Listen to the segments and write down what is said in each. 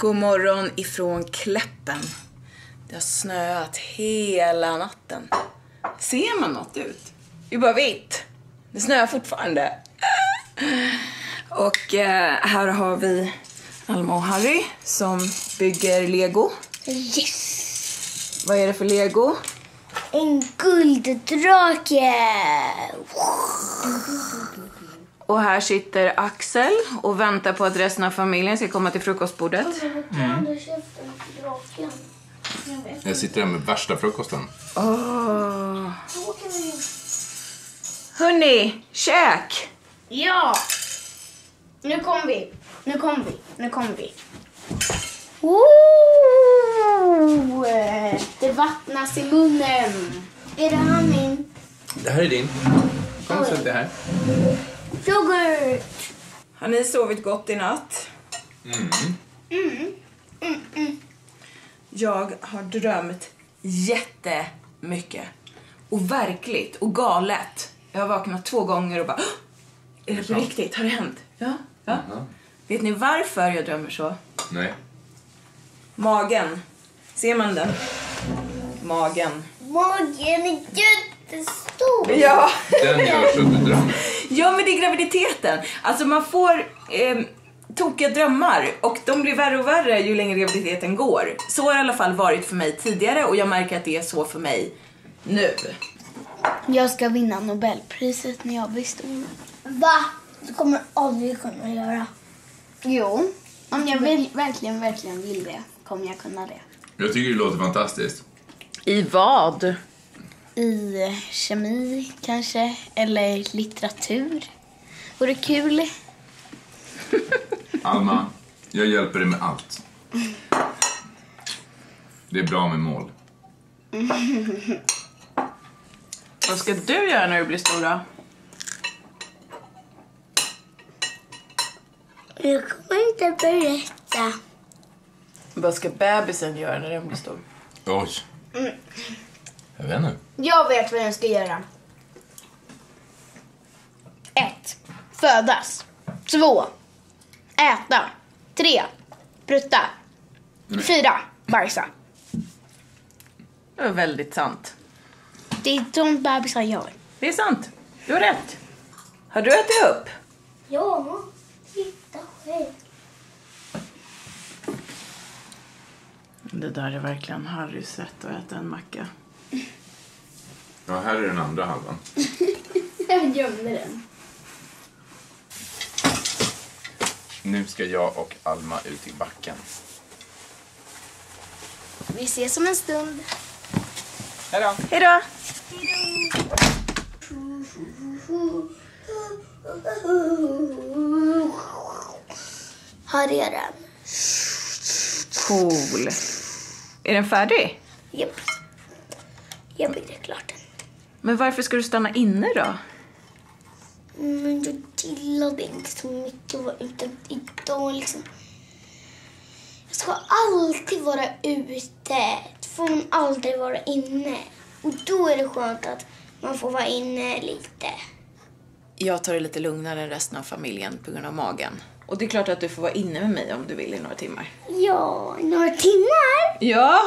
God morgon ifrån Kläppen. Det har snöat hela natten. Ser man något ut? Det är bara vitt. Det snöar fortfarande. Och eh, här har vi Alma och Harry som bygger lego. Yes! Vad är det för lego? En gulddrake! Och här sitter Axel och väntar på att resten av familjen ska komma till frukostbordet. Jag sitter här med värsta frukosten. Åh. Hörni, käk! Ja! Nu kommer vi. Nu kommer vi. Nu kommer vi. Ooh, det vattnas i munnen. Är det här min Det här är din. Kom och sätt dig här. Yoghurt? Har ni sovit gott i natt? Jag har drömt jättemycket. Och verkligt och galet. Jag har vaknat två gånger och bara "Åh! Är det på riktigt? Har det hänt? Ja. ja. Vet ni varför jag drömmer så? Nej. Magen. Ser man den? Magen. Magen är jättestor. Ja. Den gör så att du drömmer. Ja, men det är graviditeten. Alltså man får eh, tokiga drömmar och de blir värre och värre ju längre graviditeten går. Så har det i alla fall varit för mig tidigare och jag märker att det är så för mig nu. Jag ska vinna Nobelpriset när jag blir stor. Va? Det kommer du aldrig kunna göra. Jo, om jag vill, verkligen, verkligen vill det kommer jag kunna det. Jag tycker det låter fantastiskt. I vad? I kemi kanske, eller litteratur. Vore kul. Alma, jag hjälper dig med allt. Det är bra med mål. Vad ska du göra när du blir stora? Jag kommer inte berätta. Vad ska bebisen göra när den blir stor? Oj. Jag vet inte. Jag vet vad jag ska göra. Ett. Födas. Två. Äta. Tre. Prutta. Fyra. Bajsa. Det var väldigt sant. Det är de bebisar gör. Det är sant. Du har rätt. Har du ätit upp? Ja, titta själv. Det där är verkligen Harrys sätt att äta en macka. Ja, här är den andra halvan. Jag gömde den. Nu ska jag och Alma ut i backen. Vi ses om en stund. Hej då. Hej då! Här är den. Cool. Är den färdig? Japp. Jag byggde klart den. Men varför ska du stanna inne då? Men jag gillade inte så mycket att vara ute idag liksom. Jag ska alltid vara ute. Då får man aldrig vara inne. Och då är det skönt att man får vara inne lite. Jag tar det lite lugnare än resten av familjen på grund av magen. Och det är klart att du får vara inne med mig om du vill i några timmar. Ja, några timmar. Ja.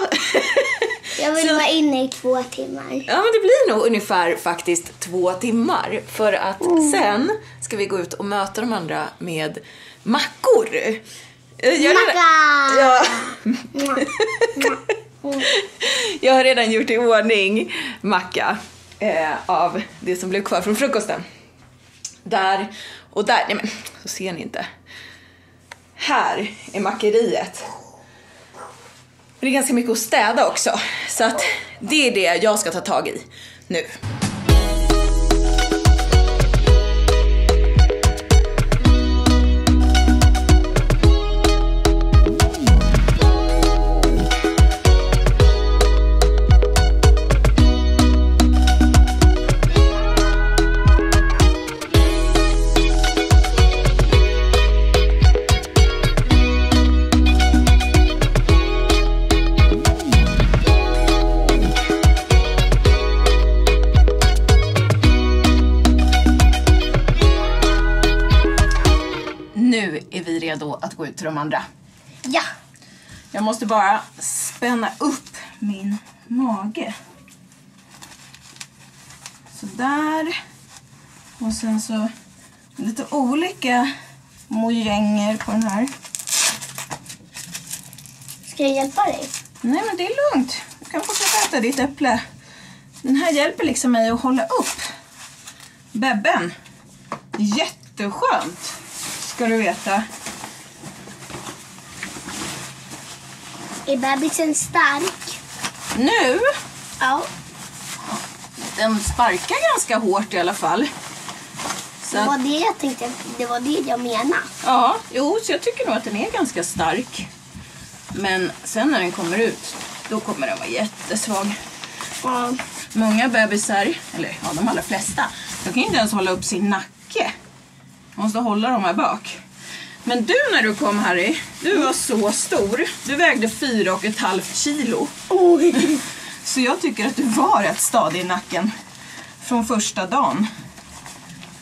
Jag vill Så- vara inne i två timmar. Ja, men det blir nog ungefär faktiskt två timmar. För att sen ska vi gå ut och möta de andra med mackor. Eh, Jag Macka! Ja. Jag har redan gjort i ordning macka eh, av det som blev kvar från frukosten. Där och där, nej men så ser ni inte. Här är makeriet. Men det är ganska mycket att städa också. Så att det är det jag ska ta tag i nu. Nu är vi redo att gå ut till de andra. Ja, Jag måste bara spänna upp min mage. Sådär. Och sen så lite olika mojänger på den här. Ska jag hjälpa dig? Nej men det är lugnt. Du kan fortsätta äta ditt äpple. Den här hjälper liksom mig att hålla upp bebben. Jätteskönt ska du veta. Är bebisen stark? Nu, Ja. den sparkar ganska hårt i alla fall. Så Det var det jag tänkte. Det var det jag menade. Ja, jo, så jag tycker nog att den är ganska stark. Men sen när den kommer ut, då kommer den vara jättesvag. Ja. Många bebisar, eller ja, de allra flesta, de kan inte ens hålla upp sin nacke. Måste hålla dem här bak. Men du när du kom Harry, du var så stor. Du vägde fyra och ett halvt kilo. Oj. Så jag tycker att du var rätt stadig i nacken från första dagen.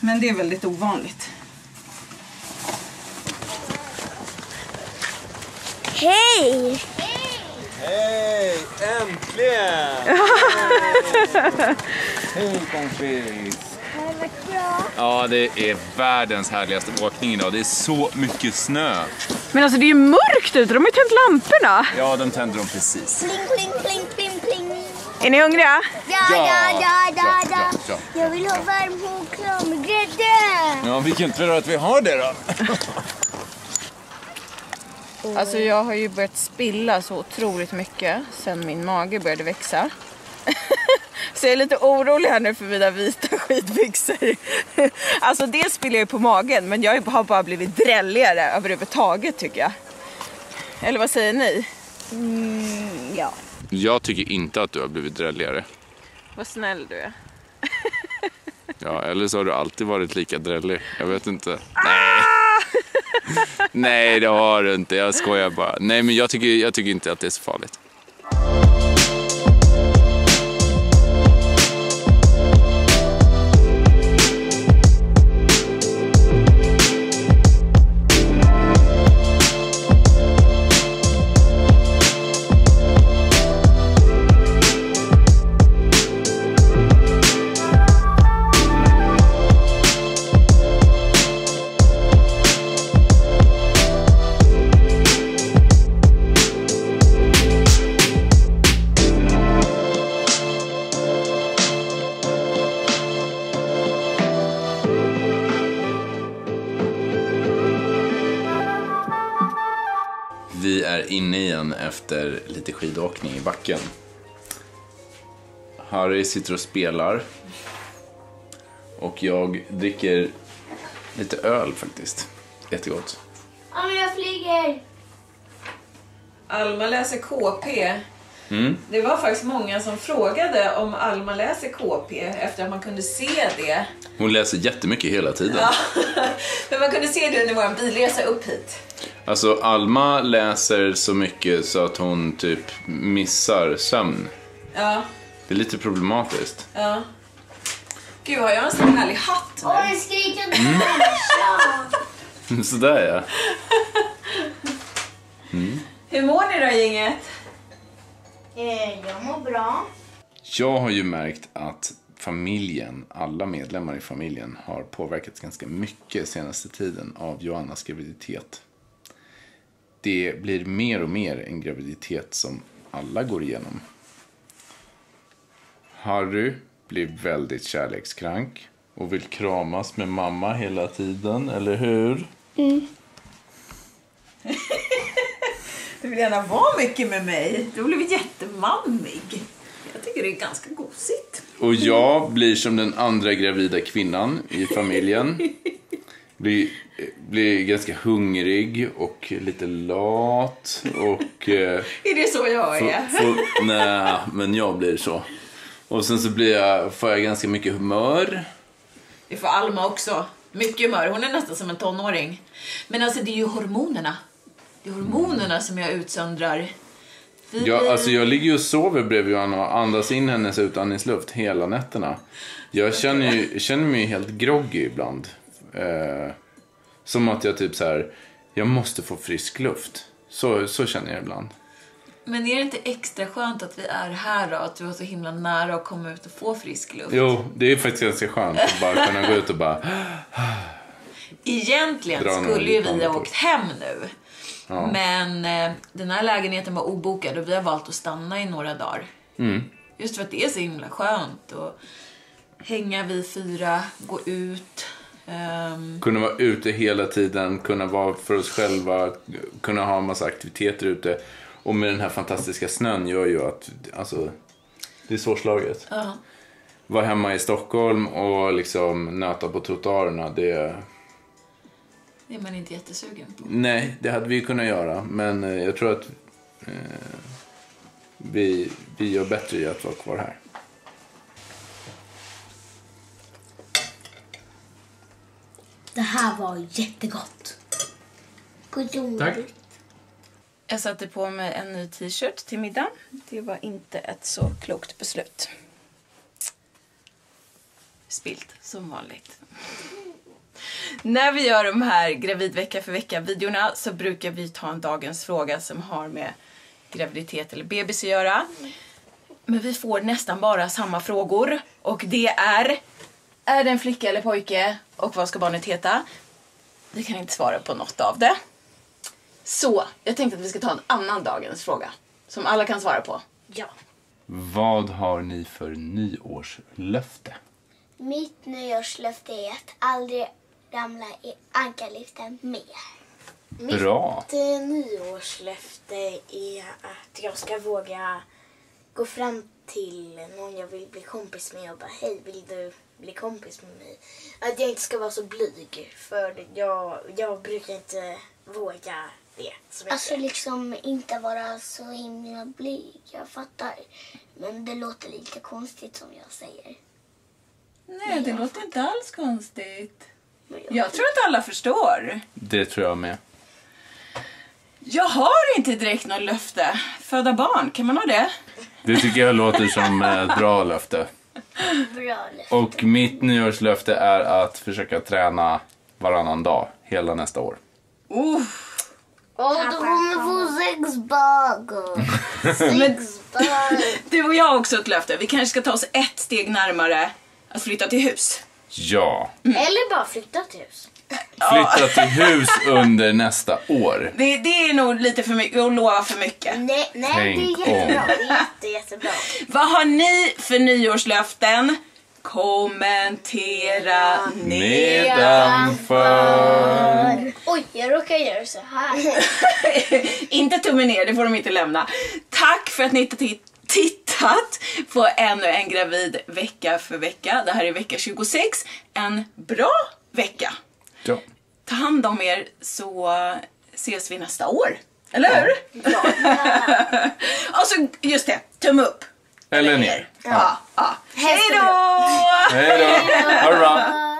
Men det är väldigt ovanligt. Hej! Hej! Äntligen! Hej kompis! Bra? Ja, det är världens härligaste åkning idag. Det är så mycket snö. Men alltså det är ju mörkt ute, de har ju tänt lamporna. Ja, de tänder dem precis. Pling, pling, pling, pling, pling. Är ni hungriga? Ja, Ja, ja, ja, ja, ja, ja. ja, ja. Jag vill ha varm choklad med grädde. Ja, vilken tur att vi har det då. Alltså jag har ju börjat spilla så otroligt mycket sen min mage började växa. så jag är lite orolig här nu för mina vita skidbyxor. alltså det spiller jag ju på magen men jag har bara blivit drälligare överhuvudtaget tycker jag. Eller vad säger ni? Mm, ja. Jag tycker inte att du har blivit drälligare. Vad snäll du är. Ja, eller så har du alltid varit lika drällig. Jag vet inte. Nej. Nej, det har du inte. Jag skojar bara. Nej, men jag tycker, jag tycker inte att det är så farligt. Är inne igen efter lite skidåkning i backen. Harry sitter och spelar. Och jag dricker lite öl faktiskt. Jättegott. Ja, men jag flyger. Alma läser KP. Det var faktiskt många som frågade om Alma läser KP efter att man kunde se det. Hon läser jättemycket hela tiden. Men man kunde se det under vår bilresa upp hit. Alltså Alma läser så mycket så att hon typ missar sömn. Ja, Det är lite problematiskt. ja. Gud, har jag en sån härlig hatt nu? Åh, en skrikande människa. Sådär ja. Hur mår ni då gänget? Eh, Jag mår bra. Jag har ju märkt att familjen, alla medlemmar i familjen har påverkats ganska mycket senaste tiden av Joannas graviditet. Det blir mer och mer en graviditet som alla går igenom. Harry blir väldigt kärlekskrank och vill kramas med mamma hela tiden, eller hur? Du vill gärna vara mycket med mig. Du har blivit jättemammig. Jag tycker det är ganska gosigt. Och jag blir som den andra gravida kvinnan i familjen. Blir, blir ganska hungrig och lite lat och... Eh, Är det så jag är? nej, men jag blir så. Och sen så blir jag, får jag ganska mycket humör. Det får Alma också. Mycket humör. Hon är nästan som en tonåring. Men alltså det är ju hormonerna. Det är hormonerna som jag utsöndrar. Vi Jag, alltså jag ligger ju och sover bredvid Johanna och andas in hennes utandningsluft hela nätterna. Jag känner, ju, känner mig helt groggy ibland. Eh, som att jag typ så här, jag måste få frisk luft. Så, så känner jag ibland. Men är det inte extra skönt att vi är här då? Att du var så himla nära att komma ut och få frisk luft? Jo, det är faktiskt ganska skönt att bara kunna gå ut och bara... Egentligen skulle ju vi ha åkt hem nu. Men eh, den här lägenheten var obokad och vi har valt att stanna i några dagar. Mm. Just för att det är så himla skönt att hänga vi fyra, gå ut. ehm, Kunna vara ute hela tiden, kunna vara för oss själva, kunna ha en massa aktiviteter ute. Och med den här fantastiska snön gör ju att, alltså, det är svårslaget. ja. Vara hemma i Stockholm och liksom nöta på trottoarerna, det... Det är man inte jättesugen på. Nej, det hade vi kunnat göra, men eh, jag tror att eh, vi, vi gör bättre i att vara kvar här. Det här var jättegott. Tack. Jag satte på mig en ny t-shirt till middag. Det var inte ett så klokt beslut. Spilt, som vanligt. När vi gör de här gravid vecka för vecka-videorna så brukar vi ta en dagens fråga som har med graviditet eller bebis att göra. Men vi får nästan bara samma frågor. Och det är... Är det en flicka eller pojke? Och vad ska barnet heta? Vi kan inte svara på något av det. Så, jag tänkte att vi ska ta en annan dagens fråga. Som alla kan svara på. Ja. Vad har ni för nyårslöfte? Mitt nyårslöfte är att aldrig ramla i ankarliften mer. Bra. Mitt eh, nyårslöfte är att jag ska våga gå fram till någon jag vill bli kompis med och bara hej, vill du bli kompis med mig? Att jag inte ska vara så blyg för jag, jag brukar inte våga det. Alltså liksom inte vara så himla blyg. Jag fattar. Men det låter lite konstigt som jag säger. Nej, det låter inte alls konstigt. Jag tror att alla förstår. Det tror jag med. Jag har inte direkt något löfte. Föda barn, kan man ha det? Det tycker jag låter som ett bra löfte. Bra löfte. Och mitt nyårslöfte är att försöka träna varannan dag hela nästa år. Uh, Och du kommer få sex barn. Sex barn. du och jag har också ett löfte. Vi kanske ska ta oss ett steg närmare att flytta till hus. Ja. Eller bara flytta till hus. Flytta till hus under nästa år. Det, det är nog lite för mycket att lova för mycket. Nej, nej Tänk det är jättebra. Det är jätte, jättebra. Vad har ni för nyårslöften? Kommentera Nedanför. Oj, jag råkar göra så här. inte tummen ner, det får de inte lämna. Tack för att ni har tittat på ännu en gravid vecka för vecka. Det här är vecka 26. En bra vecka. Ja. Ta hand om er så ses vi nästa år. Eller hur? Och så just det, tumme upp. Eller ner. Ja. ja. Hej Helst då! Hej då. All right.